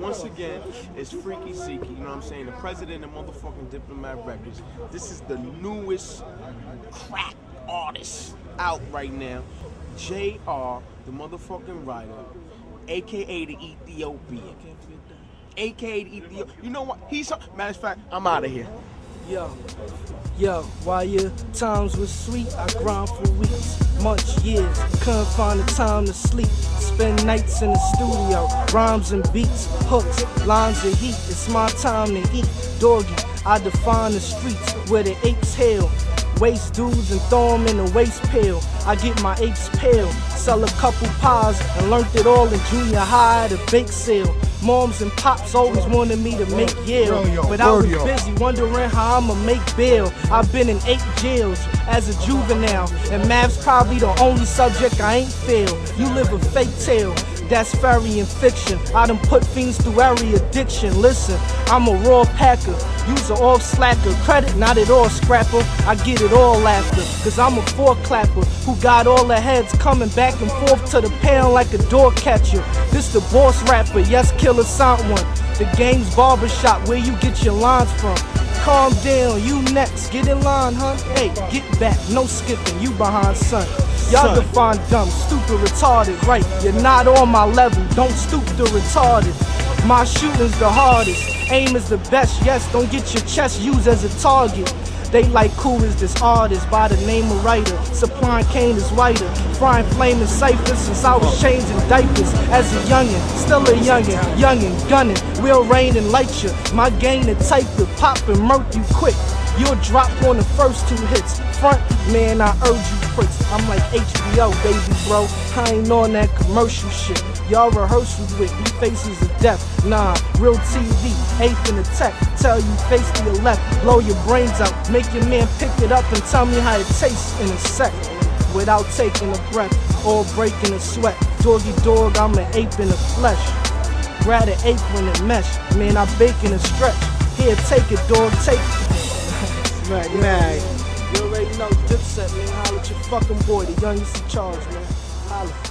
Once again, it's Freaky Zeke, you know what I'm saying? The president of motherfucking Diplomat Records. This is the newest crack artist out right now. JR, the motherfucking writer, aka the Ethiopian. AKA the Ethiopian. You know what? He's matter of fact, I'm out of here. Yo, yo, while your times were sweet, I grind for weeks, months, years. Couldn't find the time to sleep. Spend nights in the studio, rhymes and beats, hooks, lines of heat. It's my time to eat. Doggy, I define the streets where the apes hail. Waste dudes and throw them in a waste pail. I get my apes pale, sell a couple pies, and learned it all in junior high at a bake sale. Moms and pops always wanted me to make Yale, but I was busy wondering how I'ma make bail. I've been in eight jails as a juvenile, and math's probably the only subject I ain't failed. You live a fake tale. That's fairy and fiction. I done put fiends through every addiction. Listen, I'm a raw packer, use a off slacker. Credit not at all scrapper, I get it all after. Cause I'm a four clapper who got all the heads coming back and forth to the pound like a door catcher. This the boss rapper, yes, killer sound one. The game's barbershop where you get your lines from. Calm down, you next, get in line, huh? Hey, get back, no skipping, you behind, son. Y'all define dumb, stupid, retarded, right? You're not on my level, don't stoop to retarded. My shooting's the hardest, aim is the best, yes, don't get your chest used as a target. They like cool as this artist by the name of writer. Supplying cane is whiter. Frying flame is cipher since I was changing diapers as a youngin'. Still a youngin', youngin', gunning. We'll rain and light you. My game the type to pop and murk you quick. You'll drop on the first two hits. Front, man, I urge you pricks. I'm like HBO, baby, bro. I ain't on that commercial shit. Y'all rehearsals with me faces of death. Nah, real TV, eighth in the tech. Tell you face to your left, blow your brains out. Make your man pick it up and tell me how it tastes in a sec. Without taking a breath or breaking a sweat. Doggy dog, I'm an ape in the flesh. Grab an apron and mesh. Man, I bake in a stretch. Here, take it, dog, take it. Mag. You already know, Dipset, man. Holla at your fucking boy, the youngest in charge, man. Holla.